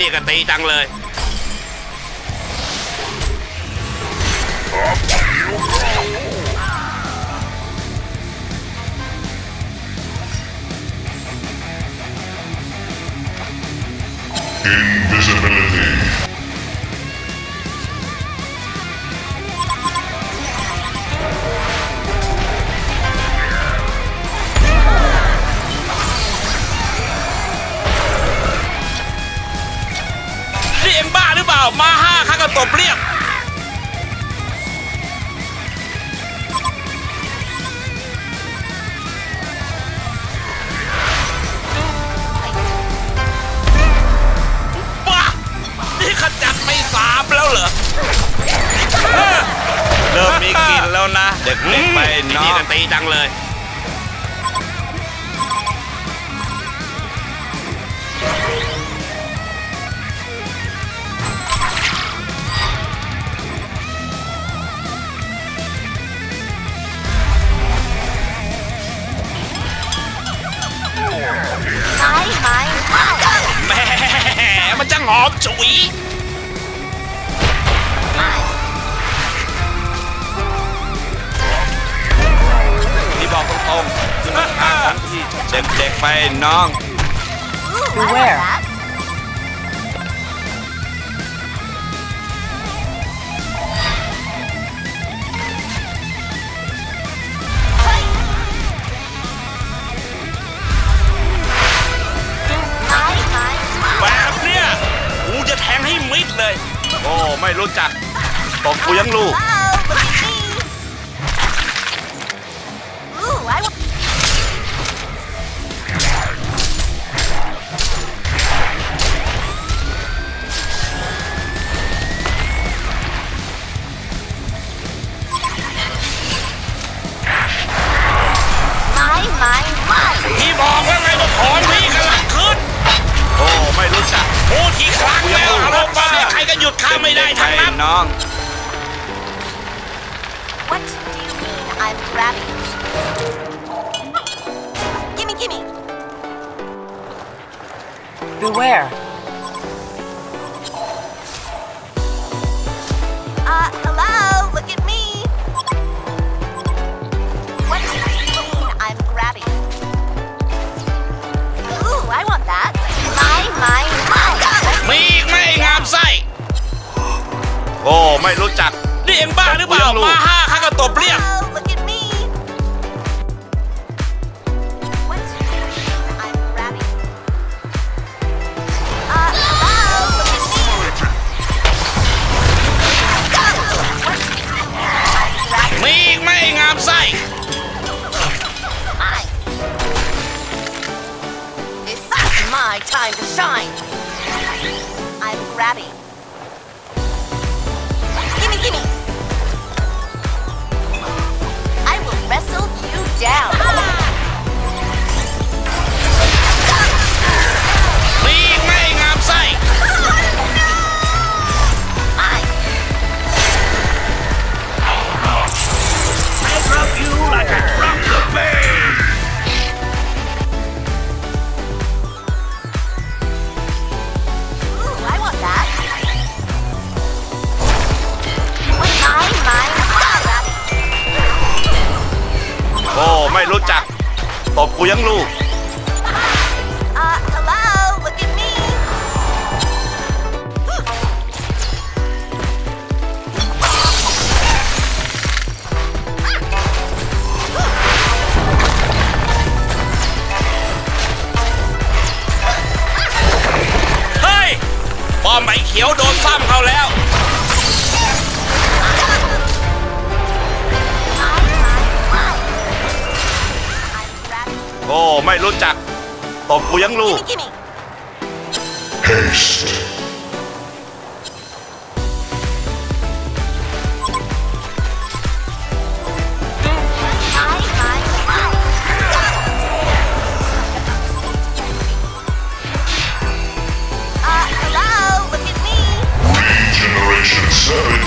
นี่ก็ตีจังเลยอินวิสิบิล เด็กๆไปนี่น้อก็งตีจังเลย My, my, my. แหมมันจะหอมฉุย มันอาเด็กๆไปน้อง Ooh, I want Beware. that. My, my, แบบเนี้ยกูจะแทงให้มิดเลย โอ้ ไม่รู้จักตบกูยังลูก รมณ์มาเนี่ยใครก็หยุดข้าไม่ได้เด็กๆทั้งไปนั้นน้อง What do you mean I'm grabbing? Gimme, gimme. Beware. ล่า กูยังรู้ มาห้าข้าก็ตบเรียบ Hello, look at me. What do you mean I'm grabbing? Uh, hello, look at me. What do you mean I'm grabbing? มีอีกไหมไอ้งามไส้ Mine. This is my time to shine. I'm grabbing. Down. ยังลูก Uh, hello, look at me. Hey! เฮ้ยป้อมไอ้เขียวโดนซ้ำเขาแล้ว ไม่รู้จักตบกูยังลูก Gimme, gimme. Haste. Mine, mine, mine. Uh, hello, look at me. Regeneration 7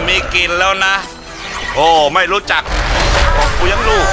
มมีกลิ่นแล้วนะ โอ้ ไม่รู้จักบอกกูยังลูก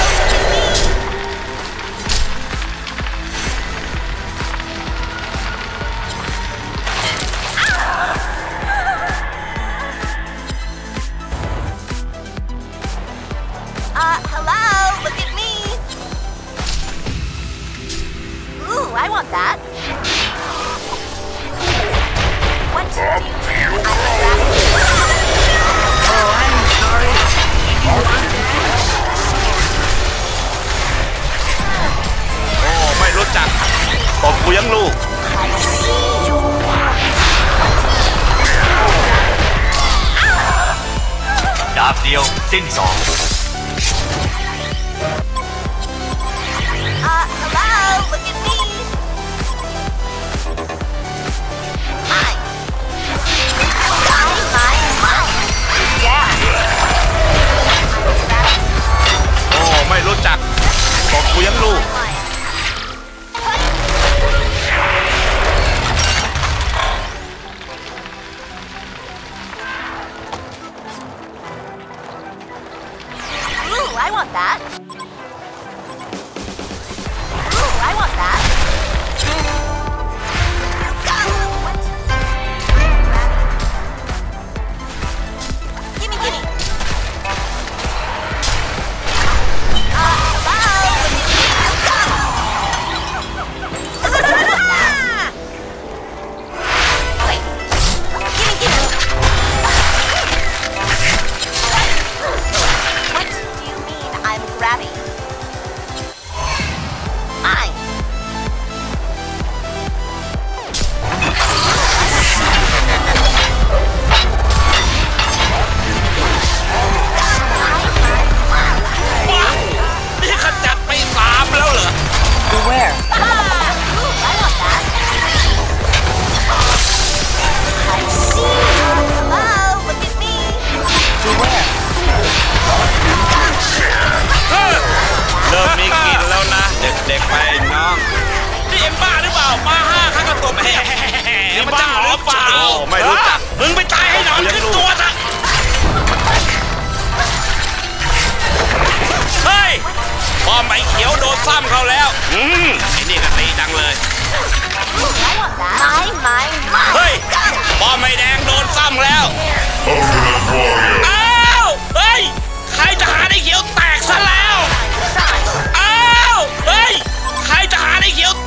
าบเดียว สิ้นสอง Uh, hello, look at me. Mine. Mine, mine, mine. Yeah. I will grab it. โอ้ ไม่รู้จัก บอกกูยังลู นี่เอ็มบ้าหรือเปล่ามาห้าครั้งก็ตบแห่มันจะหอมเปล่าโอ้ไม่รู้จัก มึงไปตายให้หนอนขึ้นตัวซะเฮ้ยพอไหมเขียวโดนซ้ำเขาแล้ว อืมไอ้นี่ก็ตีดังเลย Ooh, I want that. Mine, mine, mine. เฮ้ย Go! พอไม่แดงโดนซ้ำแล้ว Ultimate Warrior. อ้าวเฮ้ย ใครจะหาไอ้เขียวแตกซะแล้ว Shine. อ้าว เฮ้ย ใครจะหาไอ้เขียวแตกซะแล้ว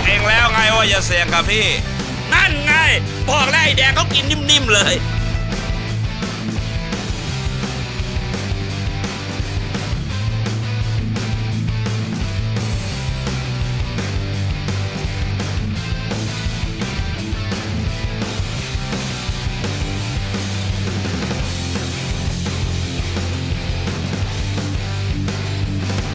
บอกเองแล้วไงว่าอย่าเสี่ยงกับพี่ นั่นไง บอกแล้วไอ้แดงเขากินนิ่มๆเลย